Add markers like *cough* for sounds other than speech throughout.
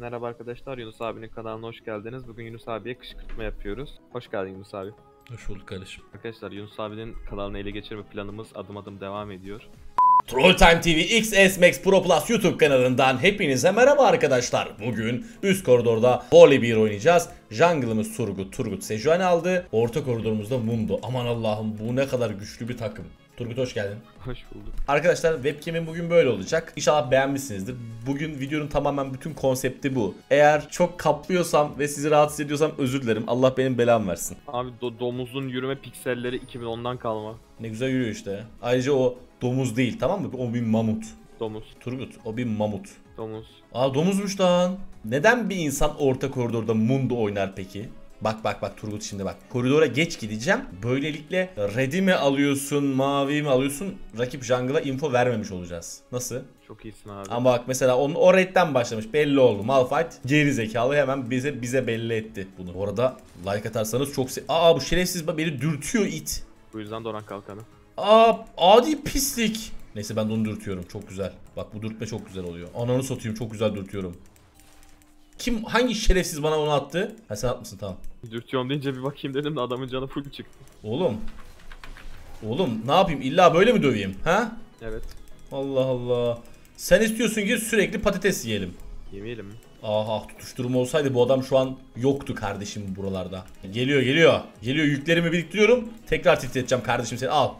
Merhaba arkadaşlar, Yunus abinin kanalına hoş geldiniz. Bugün Yunus abiye kışkırtma yapıyoruz. Hoş geldin Yunus abi. Hoş bulduk kardeşim. Arkadaşlar Yunus abinin kanalını ele geçirme planımız adım adım devam ediyor. Troll Time TV XS Max Pro Plus YouTube kanalından hepinize merhaba arkadaşlar. Bugün üst koridorda Volley 1 oynayacağız. Jungle'ımız Turgut, Turgut Sejuani aldı. Orta koridorumuzda Mundo. Aman Allah'ım bu ne kadar güçlü bir takım. Turgut hoş geldin. Hoş bulduk. Arkadaşlar webcam'im bugün böyle olacak. İnşallah beğenmişsinizdir. Bugün videonun tamamen bütün konsepti bu. Eğer çok kaplıyorsam ve sizi rahatsız ediyorsam özür dilerim. Allah benim belamı versin. Abi do- domuzun yürüme pikselleri 2010'dan kalma. Ne güzel yürüyor işte. Ayrıca o domuz değil tamam mı? O bir mamut. Domuz, Turgut o bir mamut. domuz. Aa domuzmuş lan. Neden bir insan orta koridorda Mundo oynar peki? Bak bak bak Turgut şimdi bak. Koridora geç gideceğim. Böylelikle red'i mi alıyorsun, mavi mi alıyorsun? Rakip jungle'a info vermemiş olacağız. Nasıl? Çok iyisin abi. Ama bak mesela onun o red'den başlamış. Belli oldu. Malphite geri zekalı hemen bize bize belli etti bunu. Bu arada like atarsanız çok se- Aa bu şerefsiz beni dürtüyor it. Bu yüzden Doran Kalkanı. Aa adi pislik. Neyse ben de onu dürtüyorum. Çok güzel. Bak bu dürtme çok güzel oluyor. Ananı satayım çok güzel dürtüyorum. Kim hangi şerefsiz bana onu attı? Ha sen atmışsın tamam. Dürtüyorum deyince bir bakayım dedim de adamın canı full çıktı. Oğlum. Oğlum ne yapayım illa böyle mi döveyim? Ha? Evet. Allah Allah. Sen istiyorsun ki sürekli patates yiyelim. Yemeyelim mi? Aha tutuşturma olsaydı bu adam şu an yoktu kardeşim buralarda. Geliyor geliyor. Geliyor yüklerimi biriktiriyorum. Tekrar titreteceğim kardeşim seni al.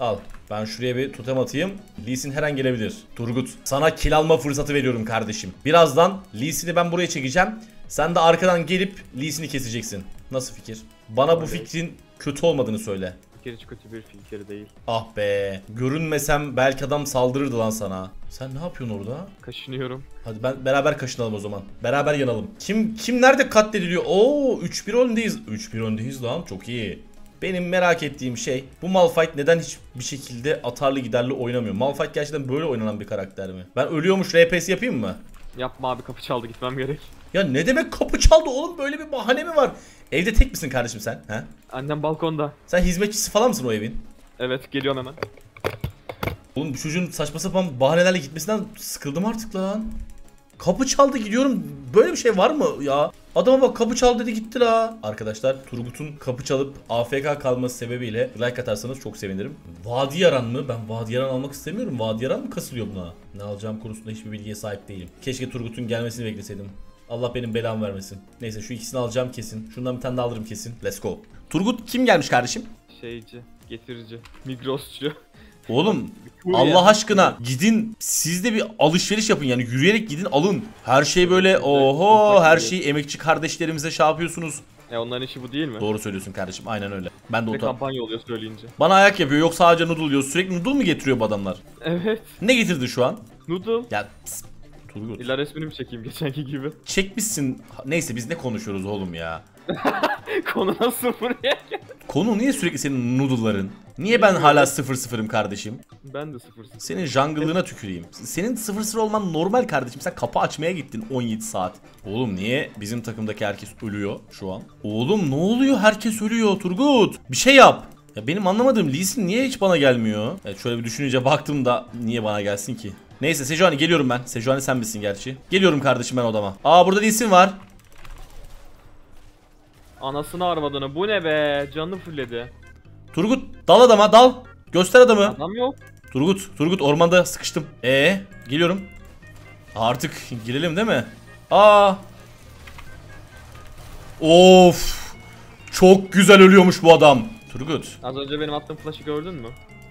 Al. Ben şuraya bir totem atayım. Lee Sin her an gelebilir. Turgut sana kill alma fırsatı veriyorum kardeşim. Birazdan Lee Sin'i ben buraya çekeceğim. Sen de arkadan gelip Lee Sin'i keseceksin. Nasıl fikir? Bana bu fikrin kötü olmadığını söyle. Kere hiç kötü bir fikir değil. Ah be. Görünmesem belki adam saldırırdı lan sana. Sen ne yapıyorsun orada? Kaşınıyorum. Hadi ben beraber kaşınalım o zaman. Beraber yanalım. Kim kim nerede katlediliyor? Oo 3-1 öndeyiz. 3-1 öndeyiz lan. Çok iyi. Benim merak ettiğim şey bu Malphite neden hiçbir şekilde atarlı giderli oynamıyor? Malphite gerçekten böyle oynanan bir karakter mi? Ben ölüyormuş RPS yapayım mı? Yapma abi kapı çaldı gitmem gerek. Ya ne demek kapı çaldı oğlum böyle bir bahane mi var? Evde tek misin kardeşim sen? He? Annem balkonda. Sen hizmetçisi falan mısın o evin? Evet geliyorum hemen. Oğlum bu çocuğun saçma sapan bahanelerle gitmesinden sıkıldım artık lan. Kapı çaldı gidiyorum. Böyle bir şey var mı ya? Adama bak kapı çaldı dedi gitti la. Arkadaşlar Turgut'un kapı çalıp AFK kalması sebebiyle like atarsanız çok sevinirim. Vadi yaran mı? Ben vadi yaran almak istemiyorum. Vadi yaran mı kasılıyor buna? Ne alacağım konusunda hiçbir bilgiye sahip değilim. Keşke Turgut'un gelmesini bekleseydim. Allah benim belamı vermesin. Neyse şu ikisini alacağım kesin. Şundan bir tane daha alırım kesin. Let's go. Turgut kim gelmiş kardeşim? Şeyci, getirici, migrosçu. Oğlum. Allah aşkına gidin siz de bir alışveriş yapın yani yürüyerek gidin alın. Her şey böyle oho her şeyi emekçi kardeşlerimize şey yapıyorsunuz. E onların işi bu değil mi? Doğru söylüyorsun kardeşim aynen öyle. Ben de o kampanya oluyor söyleyince. Bana ayak yapıyor yok sadece noodle yiyor. Sürekli noodle mu getiriyor bu adamlar? Evet. Ne getirdi şu an? Noodle. Ya pst, Turgut. İlla resmini mi çekeyim geçenki gibi? Çekmişsin. Neyse biz ne konuşuyoruz oğlum ya. *laughs* *laughs* Konu nasıl buraya gel- Konu niye sürekli senin noodle'ların? Niye ben hala 0-0'ım kardeşim? Ben de sıfırsın. Senin jungle'ına tüküreyim. Senin 0-0 olman normal kardeşim. Sen kapı açmaya gittin 17 saat. Oğlum niye bizim takımdaki herkes ölüyor şu an? Oğlum ne oluyor? Herkes ölüyor Turgut. Bir şey yap. Ya benim anlamadığım Lee Sin niye hiç bana gelmiyor? Evet şöyle bir düşününce baktım da niye bana gelsin ki? Neyse Sejuani geliyorum ben. Sejuani sen misin gerçi? Geliyorum kardeşim ben odama. Aa burada Lee Sin var. Anasını arvadını bu ne be? Canını fulledi. Turgut dal adama dal. Göster adamı. Adam yok. Turgut, Turgut ormanda sıkıştım. Ee, geliyorum. Artık girelim değil mi? Aa. Of. Çok güzel ölüyormuş bu adam. Turgut, Az önce benim attığım flash'ı gördün mü?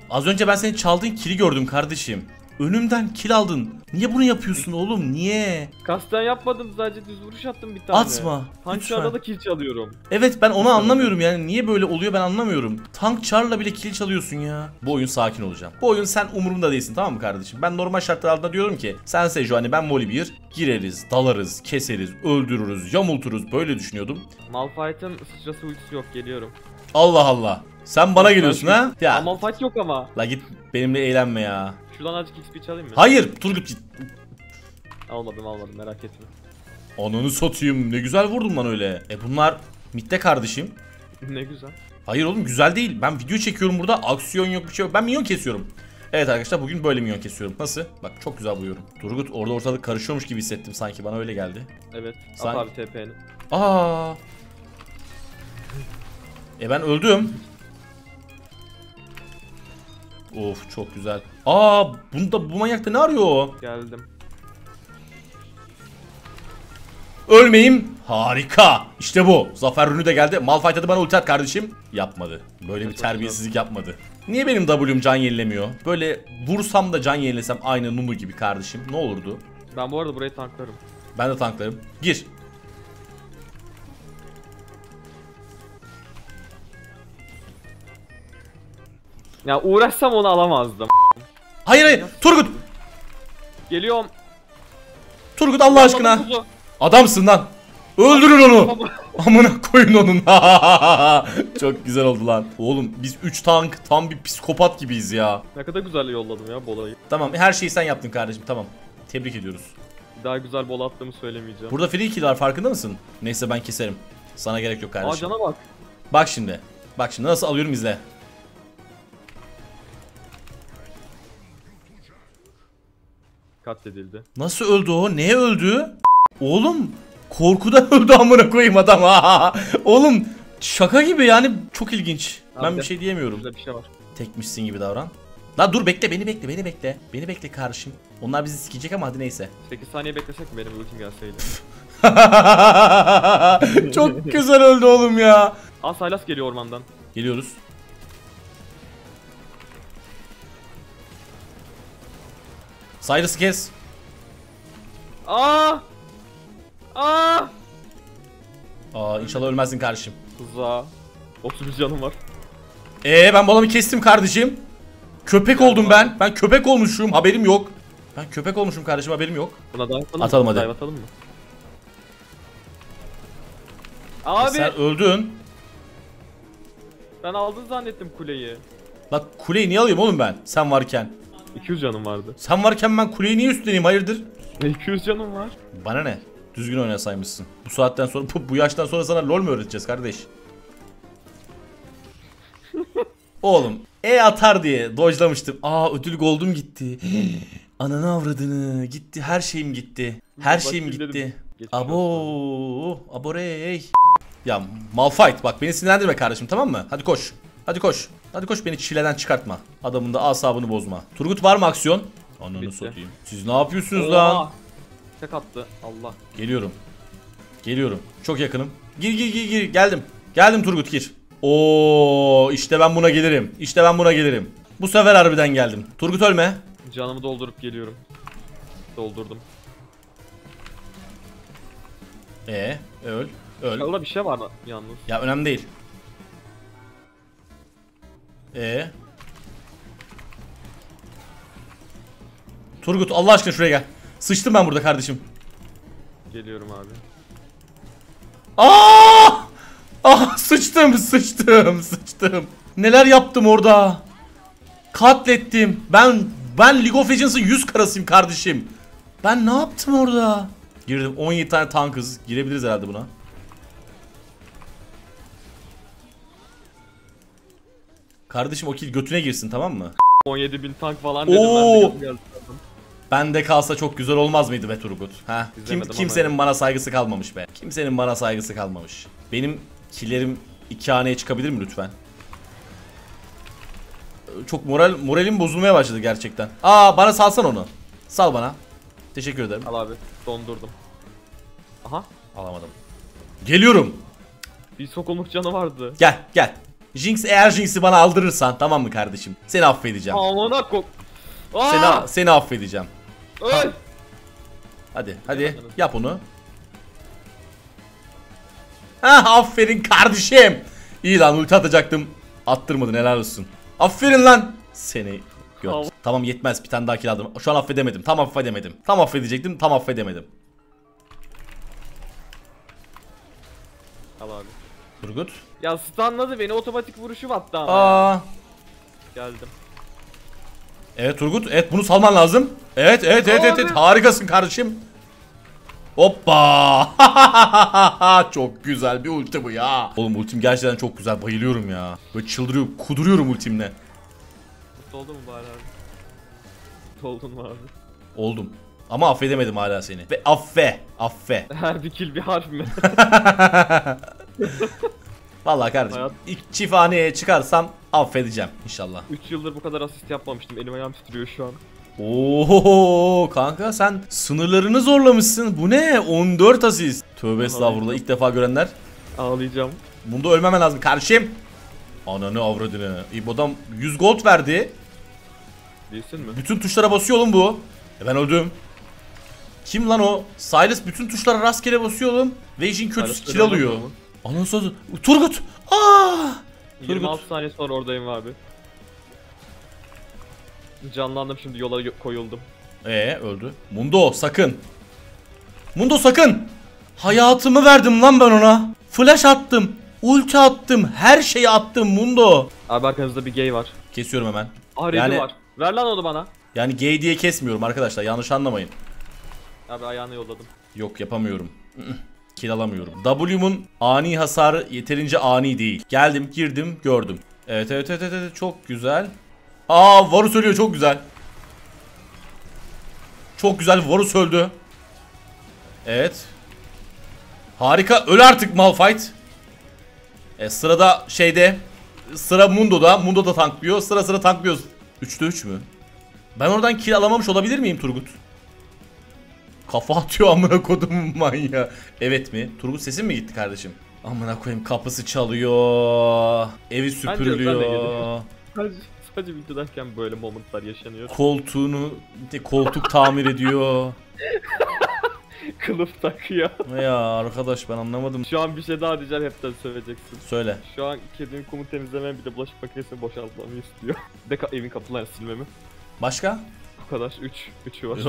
az önce ben senin çaldığın kili gördüm kardeşim. Önümden kil aldın. Niye bunu yapıyorsun oğlum? Niye? Kasten yapmadım sadece düz vuruş attım bir tane. Atma, Hançer'da lütfen. da kill çalıyorum. Evet ben onu anlamıyorum yani. Niye böyle oluyor ben anlamıyorum. Tank Char'la bile kill çalıyorsun ya. Bu oyun sakin olacağım. Bu oyun sen umurumda değilsin tamam mı kardeşim? Ben normal şartlar altında diyorum ki sen Sejuani ben Voli 1 gireriz, dalarız, keseriz, öldürürüz, yamulturuz böyle düşünüyordum. Malphite'ın sıçrası ultisi yok geliyorum. Allah Allah. Sen bana geliyorsun ha? Ya Malphite yok ama. la git benimle eğlenme ya. Şuradan azıcık XP çalayım mı? Hayır Turgut git. Almadım almadım merak etme. Ananı satayım ne güzel vurdun lan öyle. E bunlar mitte kardeşim. *laughs* ne güzel. Hayır oğlum güzel değil. Ben video çekiyorum burada. Aksiyon yok bir şey yok. Ben minyon kesiyorum. Evet arkadaşlar bugün böyle minyon kesiyorum. Nasıl? Bak çok güzel buluyorum. Turgut orada ortalık karışıyormuş gibi hissettim sanki bana öyle geldi. Evet. Sen- At abi TP'ni. Aa. E ben öldüm. Of çok güzel. Aa bunda bu manyakta ne arıyor? Geldim. Ölmeyeyim. Harika. İşte bu. Zafer rünü de geldi. Malphite hadi bana ulti at kardeşim. Yapmadı. Böyle bir terbiyesizlik yapmadı. Niye benim W'm can yenilemiyor? Böyle vursam da can yenilesem aynı Nunu gibi kardeşim. Ne olurdu? Ben bu arada burayı tanklarım. Ben de tanklarım. Gir. Ya uğraşsam onu alamazdım. Hayır hayır. Turgut. Geliyorum. Turgut Allah aşkına. Kuzu. Adamsın lan. Öldürün onu. Amına koyun onun. *laughs* Çok güzel oldu lan. Oğlum biz 3 tank tam bir psikopat gibiyiz ya. Ne kadar güzel yolladım ya bolayı. Tamam her şeyi sen yaptın kardeşim tamam. Tebrik ediyoruz. Daha güzel bola attığımı söylemeyeceğim. Burada free kill var farkında mısın? Neyse ben keserim. Sana gerek yok Aa kardeşim. cana bak. Bak şimdi. Bak şimdi nasıl alıyorum izle. Katledildi. Nasıl öldü o? Neye öldü? Oğlum korkudan *laughs* öldü amına koyayım adam. *laughs* Oğlum şaka gibi yani çok ilginç. Abi ben bir de- şey diyemiyorum. Bir şey var. Tekmişsin gibi davran. La dur bekle beni bekle beni bekle. Beni bekle kardeşim. Onlar bizi sikecek ama hadi neyse. 8 saniye beklesek mi benim ultim gelseydi? *laughs* Çok güzel öldü oğlum ya. Aa Sylas geliyor ormandan. Geliyoruz. Cyrus kes. Aa! Aa! Aa inşallah ölmezsin kardeşim. Tuzağa. 31 canım var. Ee ben bu adamı kestim kardeşim. Köpek oldum ben. Ben köpek olmuşum haberim yok. Ben köpek olmuşum kardeşim haberim yok. Buna dive atalım Atalım mı? hadi. Dive atalım mı? Abi sen öldün. ben aldın zannettim kuleyi. Bak kuleyi niye alayım oğlum ben? Sen varken. 200 canım vardı. Sen varken ben kuleyi niye üstleneyim hayırdır? Ne 200 canım var? Bana ne? Düzgün oynasaymışsın. Bu saatten sonra bu, bu yaştan sonra sana lol mü öğreteceğiz kardeş? *laughs* Oğlum E atar diye dojlamıştım. Aa ödül gold'um gitti. *gasps* Ananı avradını gitti. Her şeyim gitti. Her Bak, şeyim dedim. gitti. Geçmiş Abo, aborey. Ya Malphite bak beni sinirlendirme kardeşim tamam mı? Hadi koş. Hadi koş. Hadi koş beni çileden çıkartma. Adamın da asabını bozma. Turgut var mı aksiyon? Ananı Bitti. satayım. Siz ne yapıyorsunuz lan? Oha! Tek attı. Allah. Geliyorum. Geliyorum. Çok yakınım. Gir gir gir gir. Geldim. Geldim Turgut gir. Oo işte ben buna gelirim. İşte ben buna gelirim. Bu sefer harbiden geldim. Turgut ölme. Canımı doldurup geliyorum. Doldurdum. E öl. Öl. Orada bir şey var yalnız. Ya önemli değil. E Turgut Allah aşkına şuraya gel. Sıçtım ben burada kardeşim. Geliyorum abi. Aa! Ah sıçtım sıçtım sıçtım. Neler yaptım orada? Katlettim. Ben ben League of Legends'ın 100 karasıyım kardeşim. Ben ne yaptım orada? Girdim 17 tane tankız. Girebiliriz herhalde buna. Kardeşim o kill götüne girsin tamam mı? 17 bin tank falan dedim Oo! ben de. Bende kalsa çok güzel olmaz mıydı be Turgut? Ha? Kim, İzlemedim kimsenin ama bana saygısı kalmamış be. Kimsenin bana saygısı kalmamış. Benim killerim iki haneye çıkabilir mi lütfen? Çok moral moralim bozulmaya başladı gerçekten. Aa bana salsan onu. Sal bana. Teşekkür ederim. Al abi. Dondurdum. Aha. Alamadım. Geliyorum. Bir sokulmuş canı vardı. Gel gel. Jinx eğer Jinx'i bana aldırırsan tamam mı kardeşim? Seni affedeceğim. Amına kok. Seni, seni affedeceğim. Öl! Hadi hadi yap onu. Ha aferin kardeşim. İyi lan ulti atacaktım. Attırmadın helal olsun. Aferin lan. Seni göt. Al. Tamam yetmez bir tane daha kill aldım. Şu an affedemedim. Tam affedemedim. Tam affedecektim. Tam affedemedim. Al abi. Turgut. Ya stunladı beni otomatik vuruşum attı ama. Aa. Geldim. Evet Turgut. Evet bunu salman lazım. Evet evet evet evet. Evet. Harikasın kardeşim. Hoppa. *laughs* çok güzel bir ulti bu ya. Oğlum ultim gerçekten çok güzel. Bayılıyorum ya. Böyle çıldırıyorum, kuduruyorum ultimle. Mutlu oldu mu bari abi? oldun mu abi? Oldum. Ama affedemedim hala seni. Ve affe. Affe. *laughs* Her bir kill bir harf mi? *laughs* *laughs* Vallahi kardeşim Hayat- ilk çift haneye çıkarsam affedeceğim inşallah. 3 yıldır bu kadar asist yapmamıştım. Elim ayağım titriyor şu an. Oo kanka sen sınırlarını zorlamışsın. Bu ne? 14 asist. Tövbe estağfurullah ilk defa görenler. Ağlayacağım. Bunda ölmemen lazım kardeşim. Ananı avradını. İbo'dan 100 gold verdi. Değilsin mi? Bütün tuşlara basıyor oğlum bu. E ben öldüm. Kim lan o? Silas bütün tuşlara rastgele basıyor oğlum. Ve işin kötüsü kill alıyor. olmadı satayım. Turgut. Aa! 26 saniye sonra oradayım abi. Canlandım şimdi yola yo- koyuldum. Ee öldü. Mundo sakın. Mundo sakın. Hayatımı verdim lan ben ona. Flash attım. Ulti attım. Her şeyi attım Mundo. Abi arkanızda bir gay var. Kesiyorum hemen. Ah Yani- var. Ver lan onu bana. Yani gay diye kesmiyorum arkadaşlar. Yanlış anlamayın. Abi ayağını yolladım. Yok yapamıyorum. Kill alamıyorum. W'mun ani hasarı yeterince ani değil. Geldim, girdim, gördüm. Evet evet evet evet, evet. çok güzel. Aa Varus ölüyor çok güzel. Çok güzel Varus öldü. Evet. Harika öl artık Malphite. E, sırada şeyde sıra Mundo'da. Mundo da tanklıyor. Sıra sıra tanklıyoruz. 3'te 3 mü? Ben oradan kill alamamış olabilir miyim Turgut? Kafa atıyor amına kodum manya. Evet mi? Turgut sesin mi gitti kardeşim? Amına koyayım kapısı çalıyor. Evi süpürülüyor. Sadece, sadece videodayken böyle momentlar yaşanıyor. Koltuğunu koltuk tamir ediyor. *laughs* Kılıf takıyor. Ya arkadaş ben anlamadım. Şu an bir şey daha diyeceğim hepten söyleyeceksin. Söyle. Şu an kedinin kumu temizlemem bir de bulaşık makinesini boşaltmamı istiyor. Bir de ka- evin kapılarını silmemi. Başka? Kadar. 3. 3'ü var.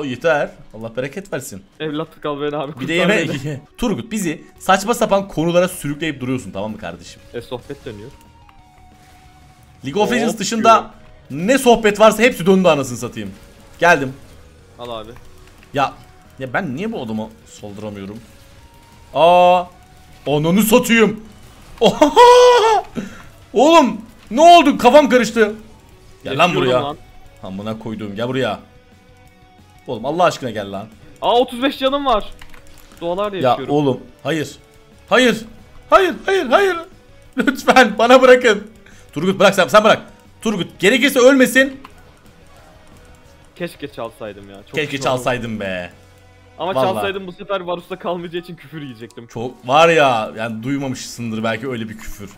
Aa, yeter. Allah bereket versin. Evlatlık al beni abi. Bir de yeme beni. *laughs* Turgut bizi saçma sapan konulara sürükleyip duruyorsun tamam mı kardeşim? E sohbet dönüyor. League of Hop Legends dışında ne sohbet varsa hepsi döndü anasını satayım. Geldim. Al abi. Ya ya ben niye bu adama saldıramıyorum? Aa! Ananı satayım. Oha! *laughs* Oğlum ne oldu? Kafam karıştı. Gel lan buraya. lan. Amına koyduğum gel buraya. Oğlum Allah aşkına gel lan. Aa 35 canım var. Dualar diye Ya yaşıyorum. oğlum hayır. Hayır. Hayır hayır hayır. *laughs* Lütfen bana bırakın. Turgut bırak sen, sen bırak. Turgut gerekirse ölmesin. Keşke çalsaydım ya. Çok Keşke çalsaydım be. Ama Vallahi. çalsaydım bu sefer Varus'ta kalmayacağı için küfür yiyecektim. Çok var ya yani duymamışsındır belki öyle bir küfür.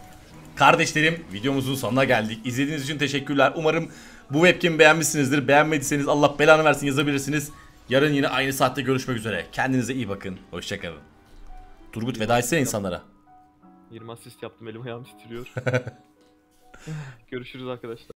Kardeşlerim videomuzun sonuna geldik. İzlediğiniz için teşekkürler. Umarım bu webcam'i beğenmişsinizdir. Beğenmediyseniz Allah belanı versin yazabilirsiniz. Yarın yine aynı saatte görüşmek üzere. Kendinize iyi bakın. Hoşçakalın. Turgut veda etsene insanlara. 20 asist yaptım elim ayağım titriyor. *laughs* Görüşürüz arkadaşlar.